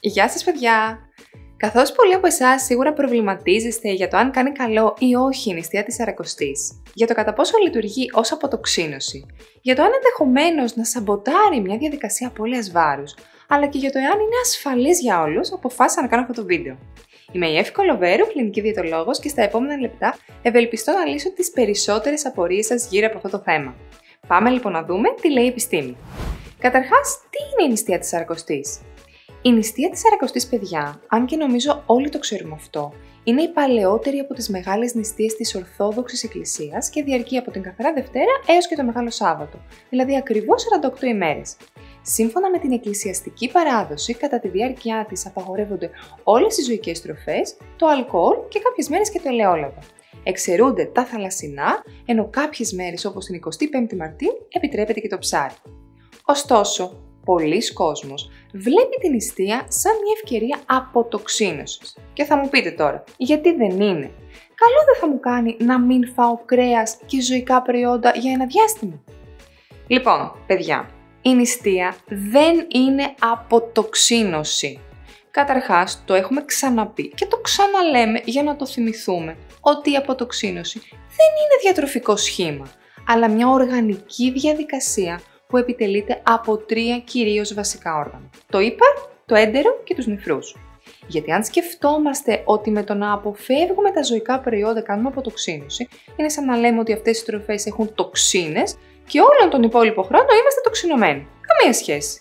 Γεια σας παιδιά! Καθώς πολλοί από εσάς σίγουρα προβληματίζεστε για το αν κάνει καλό ή όχι η νηστεία της Αρακοστής, για το κατά πόσο λειτουργεί ως αποτοξίνωση, για το αν ενδεχομένως να σαμποτάρει μια διαδικασία απώλειας βάρους, αλλά και για το εάν είναι ασφαλής για όλους, αποφάσισα να κάνω αυτό το βίντεο. Είμαι η Εύη Κολοβέρου, κλινική διαιτολόγος και στα επόμενα λεπτά ευελπιστώ να λύσω τις περισσότερες απορίες σας γύρω από αυτό το θέμα. Πάμε λοιπόν να δούμε τι λέει η επιστήμη. Καταρχάς, τι είναι η νηστεία της Αρακοστής. Η νηστεία της Αρακοστής παιδιά, αν και νομίζω όλοι το ξέρουμε αυτό, είναι η παλαιότερη από τις μεγάλες νηστείες της Ορθόδοξης Εκκλησίας και διαρκεί από την Καθαρά Δευτέρα έως και το Μεγάλο Σάββατο, δηλαδή ακριβώς 48 ημέρες. Σύμφωνα με την εκκλησιαστική παράδοση, κατά τη διάρκεια της απαγορεύονται όλες οι ζωικές τροφές, το αλκοόλ και κάποιες μέρες και το ελαιόλαδο. Εξαιρούνται τα θαλασσινά, ενώ κάποιες μέρες όπως την 25η Μαρτίου επιτρέπεται και το ψάρι. Ωστόσο, πολλοί κόσμος βλέπει την νηστεία σαν μια ευκαιρία αποτοξίνωσης. Και θα μου πείτε τώρα, γιατί δεν είναι; Καλό δεν θα μου κάνει να μην φάω κρέας και ζωικά προϊόντα για ένα διάστημα. Λοιπόν, παιδιά, η νηστεία δεν είναι αποτοξίνωση. Καταρχάς, το έχουμε ξαναπεί και το ξαναλέμε για να το θυμηθούμε, ότι η αποτοξίνωση δεν είναι διατροφικό σχήμα, αλλά μια οργανική διαδικασία που επιτελείται από τρία κυρίως βασικά όργανα. Το ήπαρ, το έντερο και τους νεφρούς. Γιατί αν σκεφτόμαστε ότι με το να αποφεύγουμε τα ζωικά προϊόντα κάνουμε αποτοξίνωση, είναι σαν να λέμε ότι αυτές οι τροφές έχουν τοξίνες και όλον τον υπόλοιπο χρόνο είμαστε τοξινωμένοι. Καμία σχέση.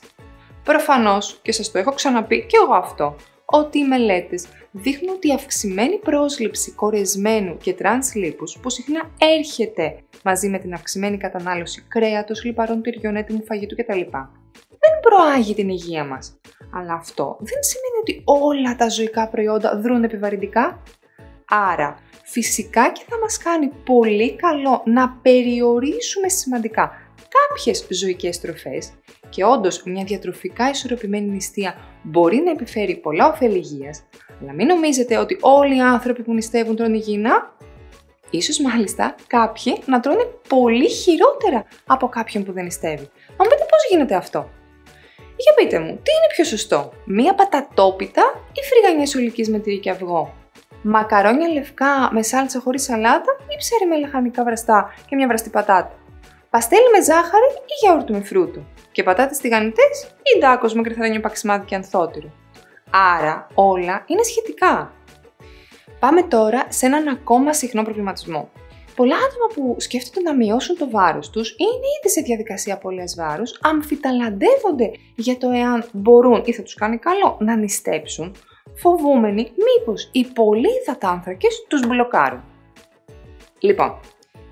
Προφανώς, και σας το έχω ξαναπεί και εγώ αυτό, ότι οι μελέτες δείχνουν ότι η αυξημένη πρόσληψη κορεσμένου και τρανς λίπους που συχνά έρχεται μαζί με την αυξημένη κατανάλωση κρέατος, λιπαρών τυριών, έτοιμου φαγητού κτλ. Δεν προάγει την υγεία μας. Αλλά αυτό δεν σημαίνει ότι όλα τα ζωικά προϊόντα δρούν επιβαρυντικά. Άρα, φυσικά και θα μας κάνει πολύ καλό να περιορίσουμε σημαντικά κάποιες ζωικές τροφές και όντως μια διατροφικά ισορροπημένη νηστεία μπορεί να επιφέρει πολλά ωφέλη υγείας, αλλά μην νομίζετε ότι όλοι οι άνθρωποι που νηστεύουν τρώνε υγιεινά. Ίσως μάλιστα κάποιοι να τρώνε πολύ χειρότερα από κάποιον που δεν νηστεύει. Μα μου πείτε πώς γίνεται αυτό. Για πείτε μου, τι είναι πιο σωστό, μία πατατόπιτα ή φρυγανιές ολικής με τυρί και αυγό; Μακαρόνια λευκά με σάλτσα χωρίς σαλάτα ή ψέρι με λαχανικά βραστά και μια βραστή πατάτα; Παστέλι με ζάχαρη ή γιαούρτι με φρούτο. Και πατάτες τηγανιτές ή ντάκος με κρυθαράνιο παξιμάδι και ανθότυρο. Άρα όλα είναι σχετικά. Πάμε τώρα σε έναν ακόμα συχνό προβληματισμό. Πολλά άτομα που σκέφτονται να μειώσουν το βάρος τους ή είναι ήδη σε διαδικασία απώλειας βάρους, αμφιταλαντεύονται για το εάν μπορούν ή θα τους κάνει καλό να νηστέψουν, φοβούμενοι μήπως οι πολλοί υδατάνθρακες τους μπλοκάρουν. Λοιπόν,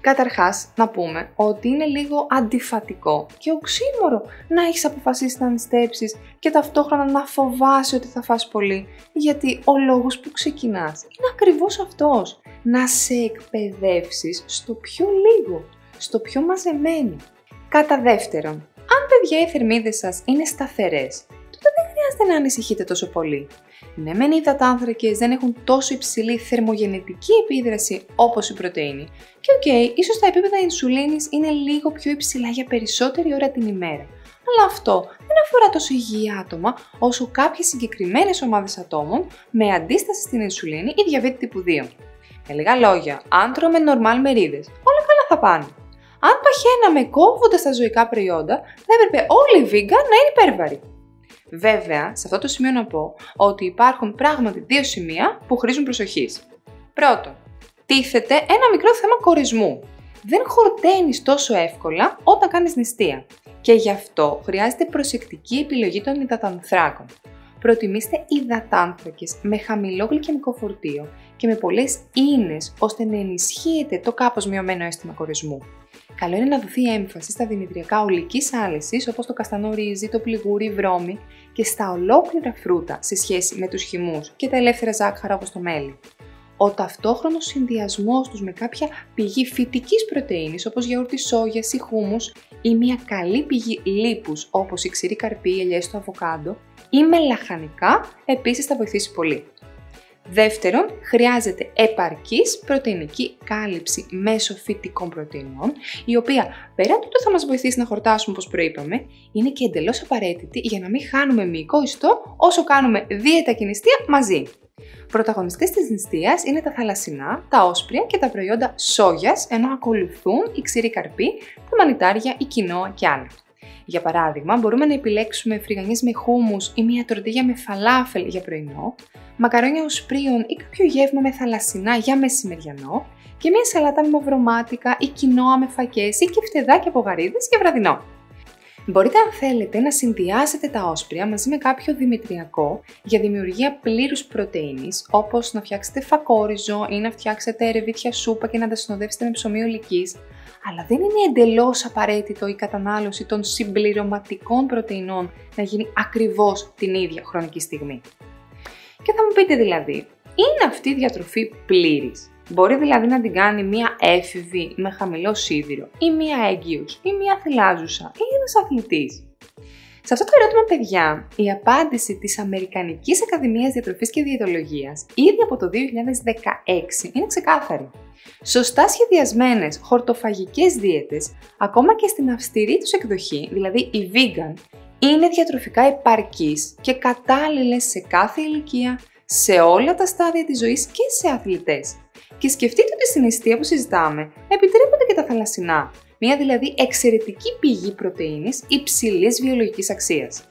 Καταρχάς, να πούμε ότι είναι λίγο αντιφατικό και οξύμορο να έχεις αποφασίσει να νηστέψεις και ταυτόχρονα να φοβάσαι ότι θα φας πολύ, γιατί ο λόγος που ξεκινάς είναι ακριβώς αυτός, να σε εκπαιδεύσεις στο πιο λίγο, στο πιο μαζεμένο. Κατά δεύτερον, αν παιδιά οι θερμίδες σας είναι σταθερές, τότε δεν χρειάζεται να ανησυχείτε τόσο πολύ. Ναι, μεν οι υδατάνθρακες δεν έχουν τόσο υψηλή θερμογενετική επίδραση όπως η πρωτεΐνη. Και OK, okay, ίσως τα επίπεδα ινσουλίνης είναι λίγο πιο υψηλά για περισσότερη ώρα την ημέρα. Αλλά αυτό δεν αφορά τόσο υγιή άτομα όσο κάποιες συγκεκριμένες ομάδες ατόμων με αντίσταση στην ινσουλίνη ή διαβήτη τύπου 2. Με λίγα λόγια, αν τρώμε νορμάλ μερίδες, όλα καλά θα πάνε. Αν παχαίναμε κόβοντας τα ζωικά προϊόντα, θα έπρεπε όλοι οι vegan να είναι υπέρβαροι. Βέβαια, σε αυτό το σημείο να πω ότι υπάρχουν πράγματι δύο σημεία που χρήζουν προσοχής. Πρώτον, τίθεται ένα μικρό θέμα κορισμού. Δεν χορταίνεις τόσο εύκολα όταν κάνεις νηστεία και γι' αυτό χρειάζεται προσεκτική επιλογή των υδατανθράκων. Προτιμήστε υδατάνθρακες με χαμηλό γλυκαιμικό φορτίο και με πολλές ίνες ώστε να ενισχύεται το κάπως μειωμένο αίσθημα κορισμού καλό είναι να δοθεί έμφαση στα δημητριακά ολική άλυση όπως το καστανό ρύζι, το πληγούρι, η βρώμη και στα ολόκληρα φρούτα σε σχέση με τους χυμούς και τα ελεύθερα ζάχαρα όπως το μέλι. Ο ταυτόχρονος συνδυασμός τους με κάποια πηγή φυτικής πρωτενη όπως γιαούρτι σόγια ή χούμους ή μια καλή πηγή λίπους όπως η ξηρή καρπή, η ελιές στο αβοκάντο ή με λαχανικά επίσης θα βοηθήσει πολύ. Δεύτερον, χρειάζεται επαρκής πρωτεϊνική κάλυψη μέσω φυτικών πρωτεϊνών, η οποία πέραν του θα μας βοηθήσει να χορτάσουμε όπως προείπαμε, είναι και εντελώς απαραίτητη για να μην χάνουμε μυϊκό ιστό όσο κάνουμε δίαιτα και νηστεία μαζί. Πρωταγωνιστές της νηστείας είναι τα θαλασσινά, τα όσπρια και τα προϊόντα σόγιας, ενώ ακολουθούν οι ξηροί καρποί, τα μανιτάρια, η κοινόα και άλλα. Για παράδειγμα, μπορούμε να επιλέξουμε φρυγανιές με χούμους ή μια τορτίγια με φαλάφελ για πρωινό, μακαρόνια οσπρίων ή κάποιο γεύμα με θαλασσινά για μεσημεριανό και μια σαλάτα με μαυρομάτικα ή κοινόα με φακές ή κεφτεδάκια από γαρίδες για βραδινό. Μπορείτε αν θέλετε να συνδυάσετε τα όσπρια μαζί με κάποιο δημητριακό για δημιουργία πλήρους πρωτεΐνης, όπως να φτιάξετε φακόριζο ή να φτιάξετε ρεβίτια σούπα και να τα συνοδεύσετε με ψωμί ολικής, αλλά δεν είναι εντελώς απαραίτητο η κατανάλωση των συμπληρωματικών πρωτεϊνών να γίνει ακριβώς την ίδια χρονική στιγμή. Και θα μου πείτε δηλαδή, είναι αυτή η διατροφή πλήρης; Μπορεί δηλαδή να την κάνει μία έφηβη με χαμηλό σίδηρο ή μία έγκυος ή μία θυλάζουσα ή ένας αθλητής; Σε αυτό το ερώτημα, παιδιά, η απάντηση της Αμερικανικής Ακαδημίας Διατροφής και Διαιτολογίας ήδη από το 2016 είναι ξεκάθαρη. Σωστά σχεδιασμένες χορτοφαγικές δίαιτες, ακόμα και στην αυστηρή τους εκδοχή, δηλαδή η vegan, είναι διατροφικά επαρκείς και κατάλληλες σε κάθε ηλικία, σε όλα τα στάδια της ζωής και σε αθλητές. Και σκεφτείτε ότι στην νηστεία που συζητάμε επιτρέπονται και τα θαλασσινά, μια δηλαδή εξαιρετική πηγή πρωτεΐνης υψηλής βιολογικής αξίας.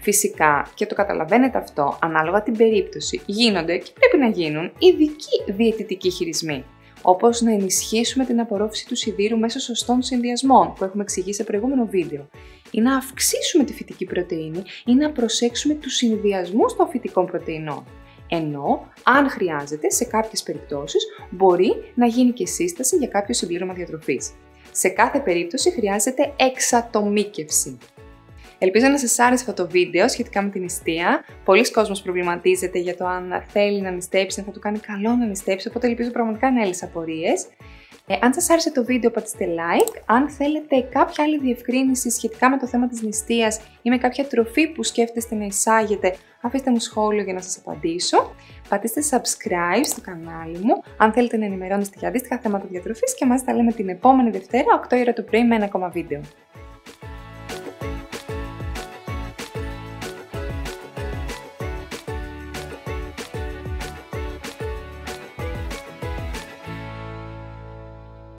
Φυσικά, και το καταλαβαίνετε αυτό, ανάλογα την περίπτωση, γίνονται και πρέπει να γίνουν ειδικοί διαιτητικοί χειρισμοί όπως να ενισχύσουμε την απορρόφηση του σιδήρου μέσω σωστών συνδυασμών που έχουμε εξηγήσει σε προηγούμενο βίντεο, ή να αυξήσουμε τη φυτική πρωτεΐνη ή να προσέξουμε τους συνδυασμούς των φυτικών πρωτεϊνών. Ενώ, αν χρειάζεται, σε κάποιες περιπτώσεις, μπορεί να γίνει και σύσταση για κάποιο συμπλήρωμα διατροφής. Σε κάθε περίπτωση χρειάζεται εξατομίκευση. Ελπίζω να σας άρεσε αυτό το βίντεο σχετικά με την νηστεία. Πολλοί κόσμος προβληματίζεται για το αν θέλει να νηστέψει, αν θα του κάνει καλό να νηστέψει, οπότε ελπίζω πραγματικά να έλυσε απορίες. Ε, αν σας άρεσε το βίντεο πατήστε like, αν θέλετε κάποια άλλη διευκρίνηση σχετικά με το θέμα της νηστείας ή με κάποια τροφή που σκέφτεστε να εισάγετε, αφήστε μου σχόλιο για να σας απαντήσω. Πατήστε subscribe στο κανάλι μου, αν θέλετε να ενημερώνεστε για αντίστοιχα θέματα διατροφής και μας τα λέμε την επόμενη Δευτέρα, 8 ώρα το πρωί με ένα ακόμα βίντεο.